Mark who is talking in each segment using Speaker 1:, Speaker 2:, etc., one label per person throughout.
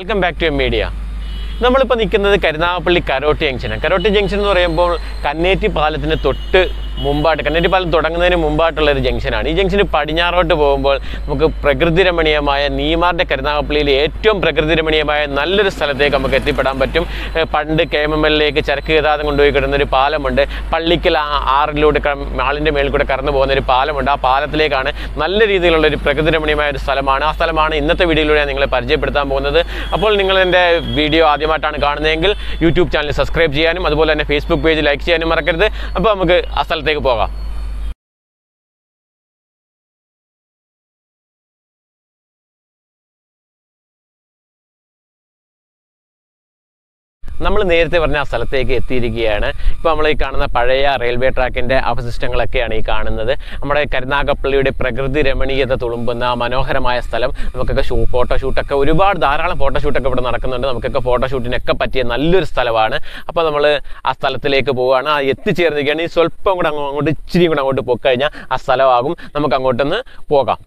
Speaker 1: Welcome back to M media നമ്മളിപ്പോൾ നിൽക്കുന്നത് Karunagappally കരോട്ടി ജംഗ്ഷനാണ്. കരോട്ടി junction എന്ന് പറയുമ്പോൾ കന്നേറ്റി പാലത്തിന് തൊട്ട് മുമ്പായിട്ട്. കന്നേറ്റി പാലം തുടങ്ങുന്നതിന് മുമ്പായിട്ടുള്ള ഒരു ജംഗ്ഷനാണ്. ഈ ജംഗ്ഷന് പടിഞ്ഞാറോട്ട് പോകുമ്പോൾ നമുക്ക് പ്രകൃതി രമണീയമായ നീമാറിന്റെ കരുനാഗപ്പള്ളിയിൽ ഏറ്റവും പ്രകൃതി രമണീയമായ നല്ലൊരു സ്ഥലത്തേക്ക് നമുക്ക് എത്തിപ്പെടാൻ പറ്റും. പണ്ട് കെ എം എം എല്ലിലേക്ക് ചരക്ക് ഗതാഗതം കൊണ്ടുപോയി കിടന്നൊരു പാലമുണ്ട്. പള്ളിക്കൽ ആറിലൂടെ ആളിന്റെ മേളിൽ കൂടെ കടന്നു പോകുന്ന ഒരു പാലമുണ്ട്. ആ പാലത്തിലേക്കാണ് നല്ല രീതിയിലുള്ള ഒരു പ്രകൃതി രമണീയമായ ഒരു സ്ഥലമാണ്. ആ സ്ഥലമാണ് ഇന്നത്തെ വീഡിയോയിലൂടെ നിങ്ങളെ പരിചയപ്പെടുത്താൻ പോകുന്നത്. അപ്പോൾ നിങ്ങൾ എന്റെ വീഡിയോ ആദ്യമായിട്ടാണ് കാണുന്നതെങ്കിൽ യൂട്യൂബ് ചാനൽ സബ്സ്ക്രൈബ് ചെയ്യാനും അതുപോലെ തന്നെ ഫേസ്ബുക്ക് പേജ് ലൈക്ക് ചെയ്യാനും മറക്കരുത്. അപ്പോൾ നമുക്ക് ആ സ്ഥലത്തേക്ക് പോകാം നമ്മൾ നേരത്തെ പറഞ്ഞ ആ സ്ഥലത്തേക്ക് എത്തിയിരിക്കുകയാണ്. ഇപ്പോൾ നമ്മൾ ഈ കാണുന്ന പഴയ റെയിൽവേ ട്രാക്കിന്റെ അവശിഷ്ടങ്ങളൊക്കെയാണ് ഈ കാണുന്നത്. നമ്മുടെ കരുനാഗപ്പള്ളിയുടെ പ്രകൃതി രമണീയത തുളുമ്പുന്ന മനോഹരമായ സ്ഥലം. നമുക്കൊക്കെ ഷൂ ഫോട്ടോഷൂട്ടൊക്കെ ഒരുപാട് ധാരാളം ഫോട്ടോഷൂട്ടൊക്കെ ഇവിടെ നടക്കുന്നുണ്ട്. നമുക്കൊക്കെ ഫോട്ടോഷൂട്ടിനൊക്കെ പറ്റിയ നല്ലൊരു സ്ഥലമാണ്. അപ്പോൾ നമ്മൾ ആ സ്ഥലത്തിലേക്ക് പോവുകയാണ് ആ എത്തിച്ചേർന്നിരിക്കുകയാണ്. ഈ സ്വല്പം കൂടെ അങ്ങോട്ട് ഇച്ചിരി കൂടെ അങ്ങോട്ട് പോയി കഴിഞ്ഞാൽ ആ സ്ഥലമാകും. നമുക്ക് അങ്ങോട്ടൊന്ന് പോകാം.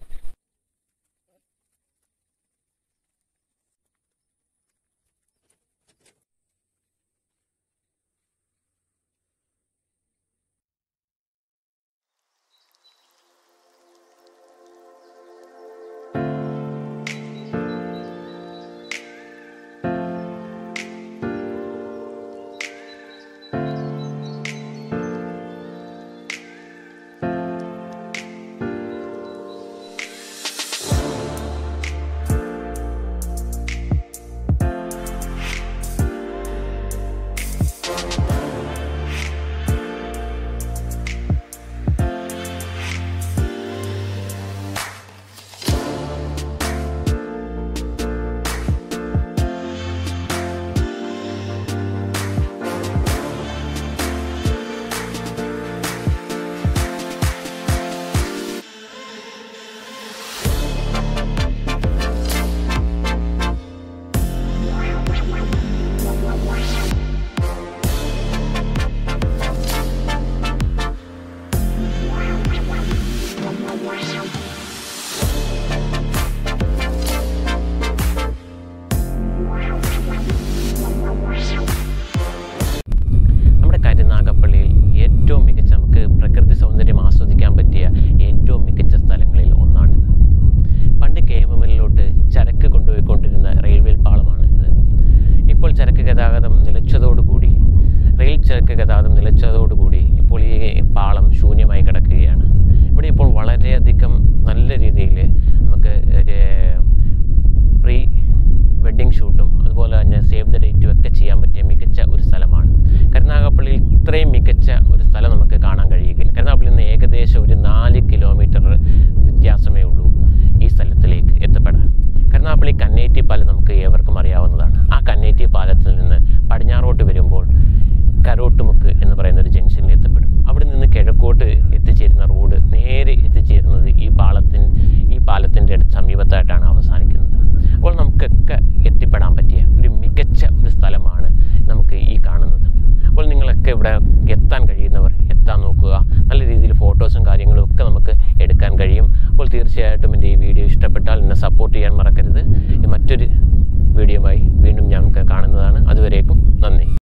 Speaker 1: ചരക്ക് ഗതാഗതം നിലച്ചതോടുകൂടി ഇപ്പോൾ ഈ പാളം ശൂന്യമായി കിടക്കുകയാണ്. ഇവിടെ ഇപ്പോൾ വളരെയധികം നല്ല രീതിയിൽ നമുക്ക് ഒരു പ്രീ വെഡിങ് ഷൂട്ടും അതുപോലെ തന്നെ സേവ് ദ ഡേറ്റും ഒക്കെ ചെയ്യാൻ പറ്റിയ മികച്ച ഒരു സ്ഥലമാണ്. കരുനാഗപ്പള്ളിയിൽ ഇത്രയും മികച്ച ഒരു സ്ഥലം നമുക്ക് കാണാൻ കഴിയുകയില്ല. കരുനാഗപ്പള്ളിയിൽ നിന്ന് ഏകദേശം ഒരു നാല് കിലോമീറ്റർ വ്യത്യാസമേ ഉള്ളൂ ഈ സ്ഥലത്തിലേക്ക് എത്തപ്പെടാൻ. കരുനാഗപ്പള്ളി കന്നേറ്റി പാലം നമുക്ക് ഏവർക്കും അറിയാവുന്നതാണ്. ആ കന്നേറ്റി പാലത്തിൽ നിന്ന് പടിഞ്ഞാറോട്ട് വരുമ്പോൾ കരോട്ടുമുക്ക് എന്ന് പറയുന്ന ഒരു ജംഗ്ഷനിൽ എത്തപ്പെടും. അവിടെ നിന്ന് കിഴക്കോട്ട് എത്തിച്ചേരുന്ന റോഡ് നേരെ എത്തിച്ചേരുന്നത് ഈ പാളത്തിൻ ഈ പാലത്തിന്റെ അടുത്ത് സമീപത്തായിട്ടാണ് അവസാനിക്കുന്നത്. അപ്പോൾ നമുക്കൊക്കെ എത്തിപ്പെടാൻ പറ്റിയ ഒരു മികച്ച ഒരു സ്ഥലമാണ് നമുക്ക് ഈ കാണുന്നത്. അപ്പോൾ നിങ്ങളൊക്കെ ഇവിടെ എത്താൻ കഴിയുന്നവർ എത്താൻ നോക്കുക. നല്ല രീതിയിൽ ഫോട്ടോസും കാര്യങ്ങളും ഒക്കെ നമുക്ക് എടുക്കാൻ കഴിയും. അപ്പോൾ തീർച്ചയായിട്ടും എന്റെ ഈ വീഡിയോ ഇഷ്ടപ്പെട്ടാൽ എന്നെ സപ്പോർട്ട് ചെയ്യാൻ മറക്കരുത്. മറ്റൊരു വീഡിയോ ആയി വീണ്ടും ഞാൻ കാണുന്നതാണ്. അതുവരേക്കും നന്ദി.